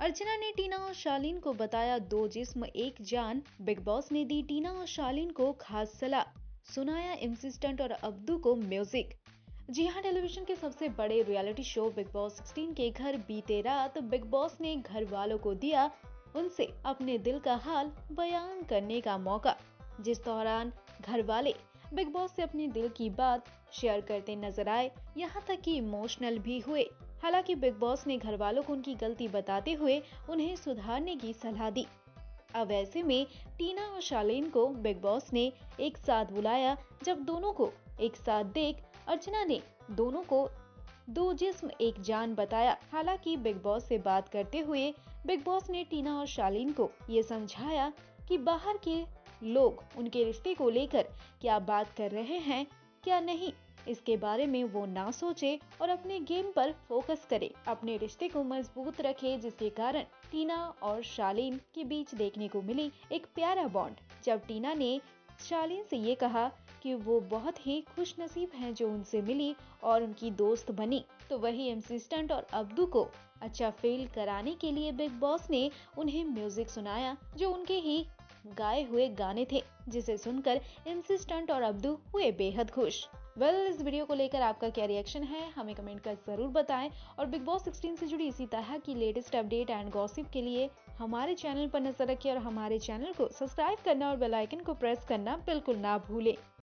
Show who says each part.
Speaker 1: अर्चना ने टीना और शालीन को बताया, दो जिस्म, एक जान। बिग बॉस ने दी टीना और शालीन को खास सलाह। सुनाया इंसिस्टेंट और अब्दू को म्यूज़िक। जी हाँ टेलीविज़न के सबसे बड़े रियलिटी शो बिग बॉस 16 के घर बीते रात बिग बॉस ने घर वालों को दिया, उनसे अपने दिल का हाल बयान करने का मौका। जिस दौरान घर वाले बिग बॉस से अपने दिल की बात शेयर करते नज़र आए, यहाँ तक कि इमोशनल भी हुए। हालाँकि बिग बॉस ने घर वालों को उनकी गलती बताते हुए उन्हें सुधारने की सलाह दी। अब ऐसे में टीना और शालीन को बिग बॉस ने एक साथ बुलाया, जब दोनों को एक साथ देख अर्चना ने दोनों को दो जिस्म एक जान बताया। हालाँकि बिग बॉस से बात करते हुए बिग बॉस ने टीना और शालीन को ये समझाया कि बाहर के लोग उनके रिश्ते को लेकर क्या बात कर रहे हैं क्या नहीं? इसके बारे में वो ना सोचे और अपने गेम पर फोकस करे। अपने रिश्ते को मज़बूत रखे, जिसके कारण टीना और शालीन के बीच देखने को मिली एक प्यारा बॉन्ड जब टीना ने शालीन से ये कहा कि वो बहुत ही खुश नसीब हैं जो उनसे मिली और उनकी दोस्त बनी तो वही एमसिस्टेंट और अब्दू को अच्छा फील कराने के लिए बिग बॉस ने उन्हें म्यूज़िक सुनाया, जो उनके ही गाए हुए गाने थे जिसे सुनकर इंसिस्टेंट और अब्दू हुए बेहद खुश। वेल well, इस वीडियो को लेकर आपका क्या रिएक्शन है हमें कमेंट कर ज़रूर बताएँ। और बिग बॉस 16 से जुड़ी इसी तरह की लेटेस्ट अपडेट एंड गॉसिप के लिए हमारे चैनल पर नज़र रखें और हमारे चैनल को सब्सक्राइब करना और बेल आइकन को प्रेस करना बिल्कुल ना भूलें।